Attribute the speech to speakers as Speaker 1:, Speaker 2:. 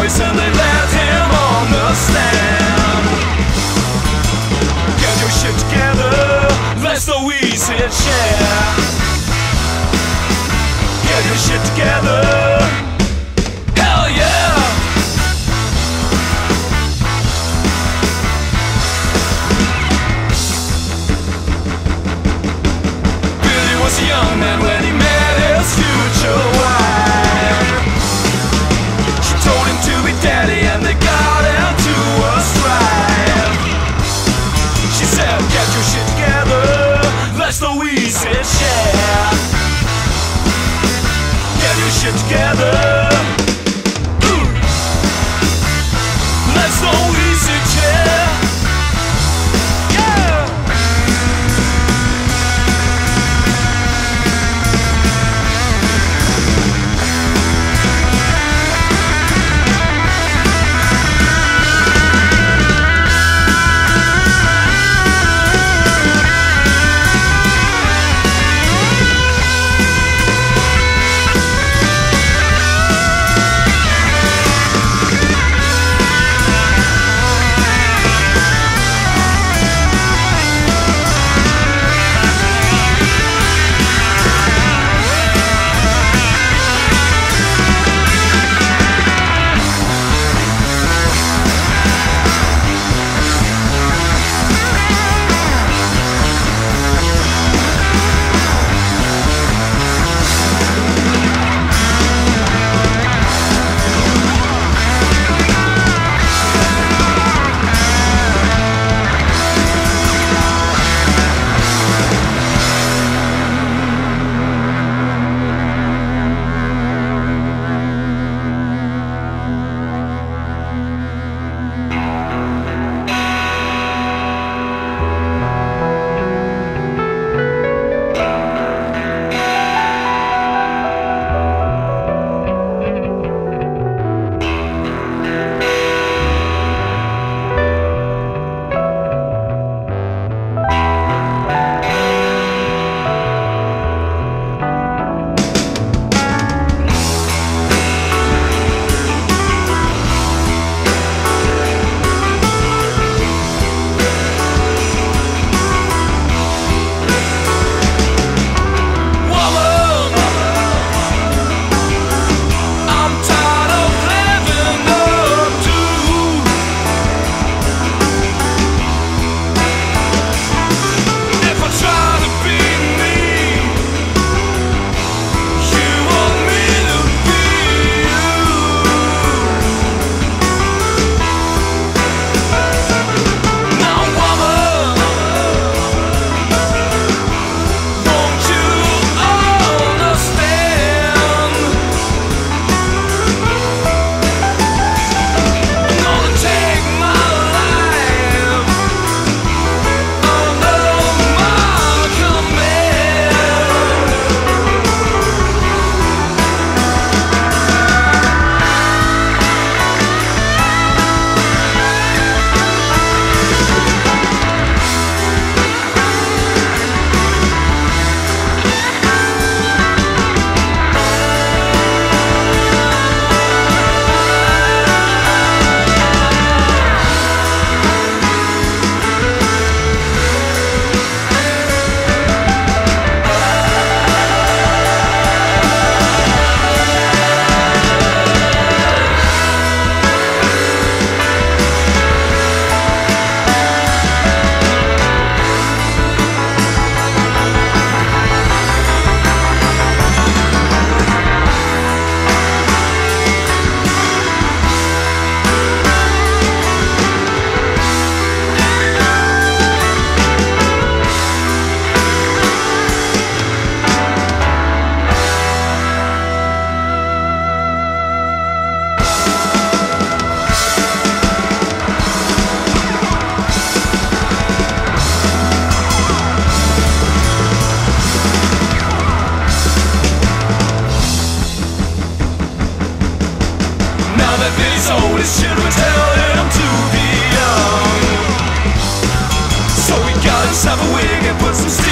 Speaker 1: toys and they left him on the stand. Get your shit together, let's the said share. Get your shit together. Hell yeah! Billy was a young man the Louise share. Get your shit together. this old as children's hell and I'm too young. So we got himself a wig and put some